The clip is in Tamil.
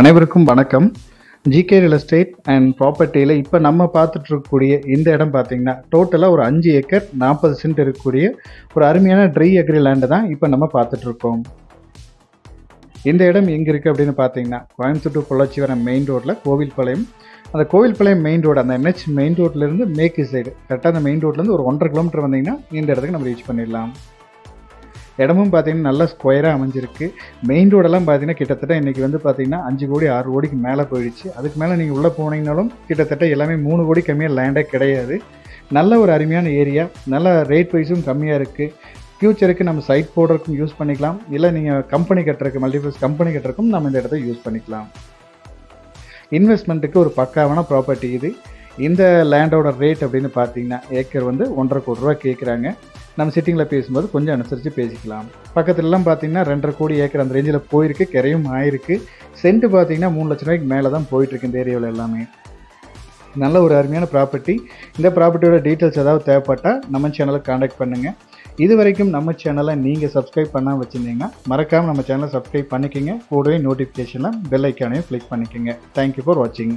அனைவருக்கும் வணக்கம். ஜிகே ரியல் எஸ்டேட் அண்ட் ப்ராப்பர்ட்டியில் இப்போ நம்ம பார்த்துட்டு இருக்கக்கூடிய இந்த இடம் பார்த்தீங்கன்னா டோட்டலாக ஒரு அஞ்சு ஏக்கர் நாற்பது சென்ட் இருக்கக்கூடிய ஒரு அருமையான ட்ரை அக்ரி லேண்டு தான் இப்போ நம்ம பார்த்துட்ருக்கோம் இந்த இடம் எங்கே இருக்குது அப்படின்னு பார்த்தீங்கன்னா கோயம்புத்தூர் to பொள்ளாச்சி வர மெயின் ரோட்டில் கோவில்பாளையம். அந்த கோவில்பாளையம் மெயின் ரோடு அந்த என்ஹெச் மெயின் ரோட்லேருந்து மேற்கு சைடு கரெக்டாக அந்த மெயின் ரோட்லேருந்து ஒரு ஒன்றரை கிலோமீட்டர் வந்தீங்கன்னா இந்த இடத்துக்கு நம்ம ரீச் பண்ணிடலாம். இடமும் பார்த்தீங்கன்னா நல்லா ஸ்கொயராக அமைஞ்சிருக்கு. மெயின் ரோடெல்லாம் பார்த்தீங்கன்னா கிட்டத்தட்ட இன்றைக்கி வந்து பார்த்தீங்கன்னா அஞ்சு கோடி ஆறு கோடிக்கு மேலே போயிடுச்சு. அதுக்கு மேலே நீங்கள் உள்ளே போனீங்கனாலும் கிட்டத்தட்ட எல்லாமே மூணு கோடி கம்மியாக லேண்டே கிடையாது. நல்ல ஒரு அருமையான ஏரியா நல்ல ரேட் வைஸும் கம்மியாக இருக்குது ஃப்யூச்சருக்கு நம்ம சைட் போடுறதுக்கும் யூஸ் பண்ணிக்கலாம். இல்லை நீங்கள் கம்பெனி கட்டுறதுக்கு மல்டிபிள்ஸ் கம்பெனி கட்டுறக்கும் நம்ம இந்த இடத்த யூஸ் பண்ணிக்கலாம். இன்வெஸ்ட்மெண்ட்டுக்கு ஒரு பக்காவான ப்ராப்பர்ட்டி இது. இந்த லேண்டோட ரேட் அப்படின்னு பார்த்தீங்கன்னா ஏக்கர் வந்து ஒன்றரை கோடி ரூபா கேட்குறாங்க நம்ம சிட்டிங்கில் பேசும்போது கொஞ்சம் அனுசரித்து பேசிக்கலாம். பக்கத்துலலாம் பார்த்தீங்கன்னா ரெண்டரை கோடி ஏக்கர் அந்த ரேஞ்சில் போயிருக்கு கிரையும் ஆயிருக்கு. சென்ட் பார்த்தீங்கன்னா மூணு லட்ச ரூபாய்க்கு மேலே தான் போயிட்டுருக்கு இந்த ஏரியாவில் எல்லாமே. நல்ல ஒரு அருமையான ப்ராப்பர்ட்டி இந்த ப்ராப்பர்ட்டியோட டீட்டெயில்ஸ் ஏதாவது தேவைப்பட்டால் நம்ம சேனலை காண்டாக்ட் பண்ணுங்கள் இது வரைக்கும் நம்ம சேனலை நீங்கள் சப்ஸ்கிரைப் பண்ணாமல் வச்சுருந்தீங்கன்னா மறக்காமல் நம்ம சேனலை சப்ஸ்கிரைப் பண்ணிக்கோங்க. கூடவே நோட்டிஃபிகேஷனில் பெல் ஐக்கானையும் கிளிக் பண்ணிக்கோங்க. தேங்க்யூ ஃபார் வாட்சிங்